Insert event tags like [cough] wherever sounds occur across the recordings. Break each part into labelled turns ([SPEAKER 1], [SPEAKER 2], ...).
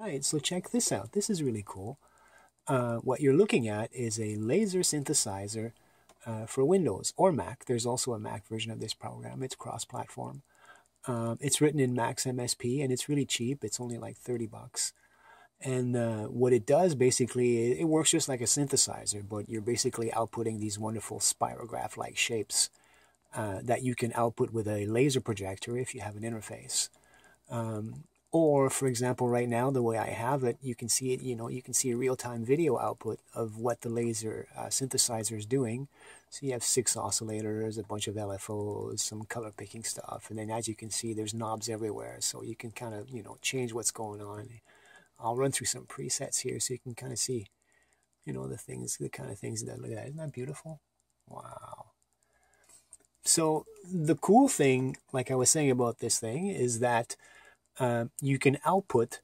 [SPEAKER 1] Right, so check this out. This is really cool. Uh, what you're looking at is a laser synthesizer uh, for Windows or Mac. There's also a Mac version of this program. It's cross-platform. Um, it's written in Max MSP and it's really cheap. It's only like 30 bucks. And uh, what it does basically, it works just like a synthesizer, but you're basically outputting these wonderful spirograph-like shapes uh, that you can output with a laser projector if you have an interface. Um, or, for example, right now, the way I have it, you can see it, you know, you can see a real-time video output of what the laser uh, synthesizer is doing. So you have six oscillators, a bunch of LFOs, some color picking stuff. And then as you can see, there's knobs everywhere. So you can kind of, you know, change what's going on. I'll run through some presets here so you can kind of see, you know, the things, the kind of things that look at. Isn't that beautiful? Wow. So the cool thing, like I was saying about this thing, is that uh, you can output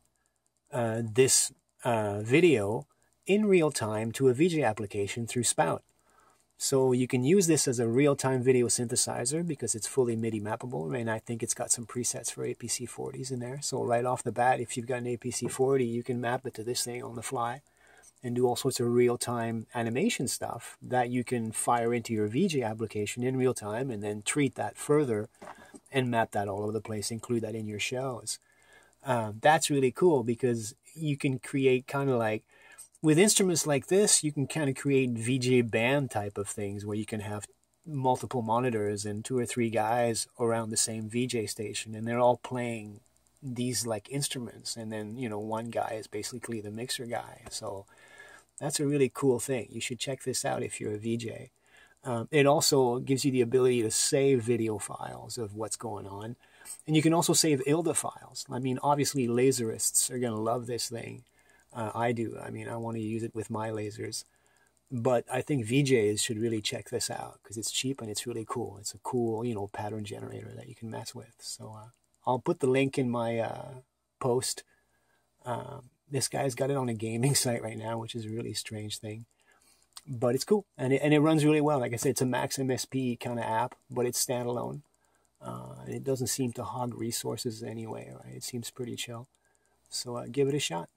[SPEAKER 1] uh, this uh, video in real time to a VJ application through Spout. So you can use this as a real-time video synthesizer because it's fully MIDI mappable, and I think it's got some presets for APC40s in there. So right off the bat, if you've got an APC40, you can map it to this thing on the fly and do all sorts of real-time animation stuff that you can fire into your VJ application in real time and then treat that further and map that all over the place, include that in your shows. Um, that's really cool because you can create kind of like with instruments like this, you can kind of create VJ band type of things where you can have multiple monitors and two or three guys around the same VJ station, and they're all playing these like instruments, and then you know one guy is basically the mixer guy. So that's a really cool thing. You should check this out if you're a VJ. Um, it also gives you the ability to save video files of what's going on. And you can also save ILDA files. I mean, obviously, laserists are going to love this thing. Uh, I do. I mean, I want to use it with my lasers. But I think VJs should really check this out because it's cheap and it's really cool. It's a cool, you know, pattern generator that you can mess with. So uh, I'll put the link in my uh, post. Um, this guy's got it on a gaming [laughs] site right now, which is a really strange thing. But it's cool and it, and it runs really well. Like I said, it's a Max MSP kind of app, but it's standalone. Uh, and it doesn't seem to hog resources anyway, right? It seems pretty chill. So uh, give it a shot.